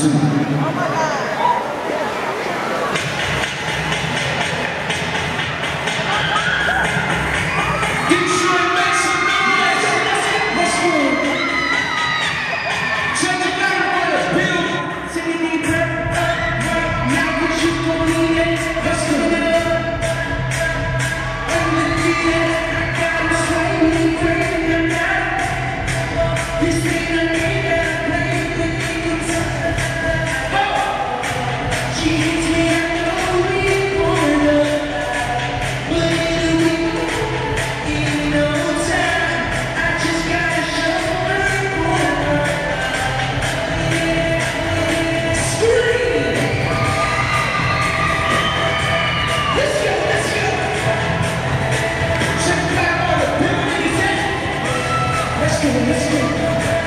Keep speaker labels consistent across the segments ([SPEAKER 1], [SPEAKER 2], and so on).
[SPEAKER 1] Oh my God. I'm go, let's.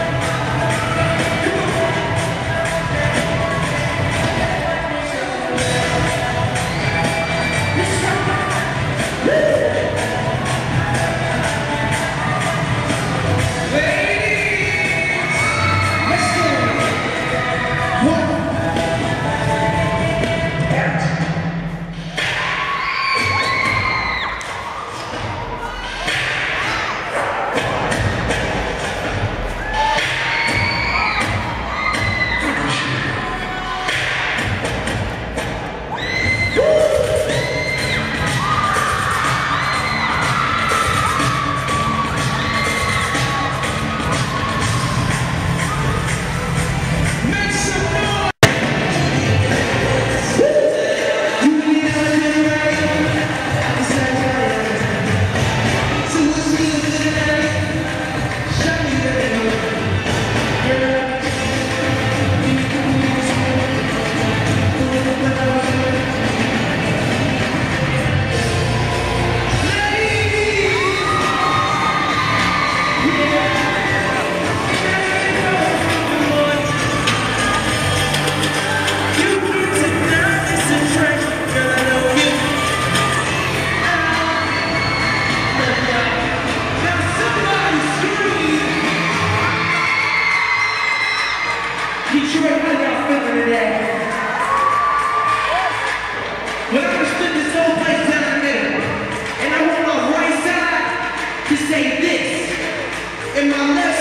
[SPEAKER 1] Detroit how y'all feeling today. When I understood this whole place down the middle, and
[SPEAKER 2] I want my right side to say this, and my left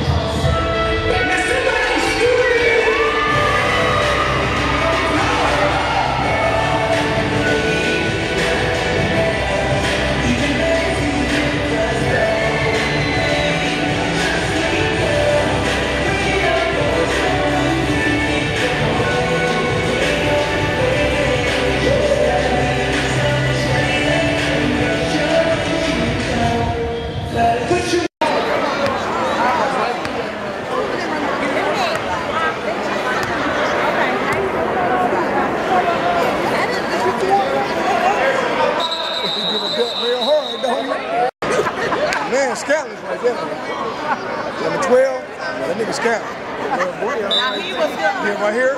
[SPEAKER 2] here.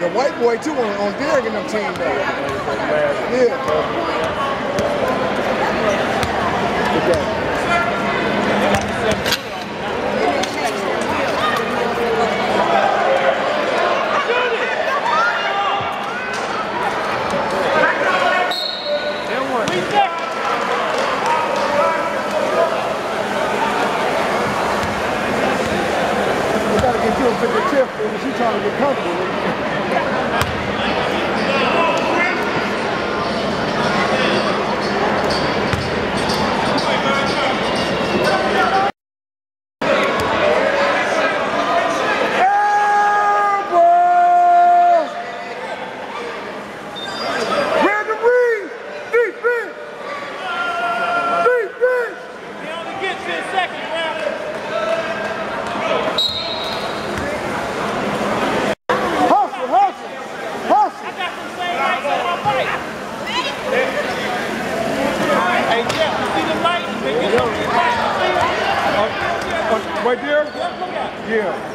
[SPEAKER 2] The white boy too on, on Derek and them team though. Yeah. She's a tip, and trying to get comfortable. Right there? Yeah.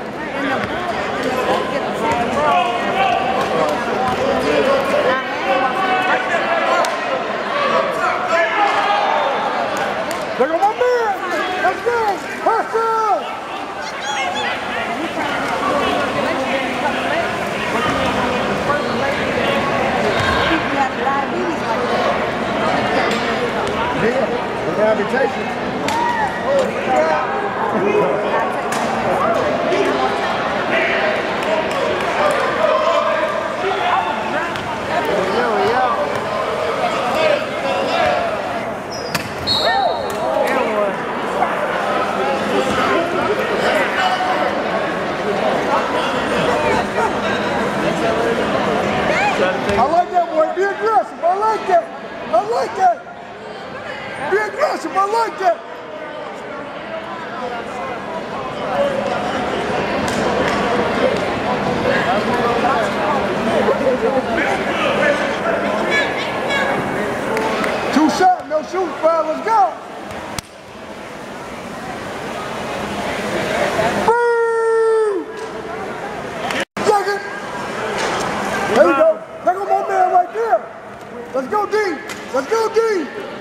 [SPEAKER 2] I like that boy. Be aggressive. I like that. I like that. Be aggressive. I like that. building.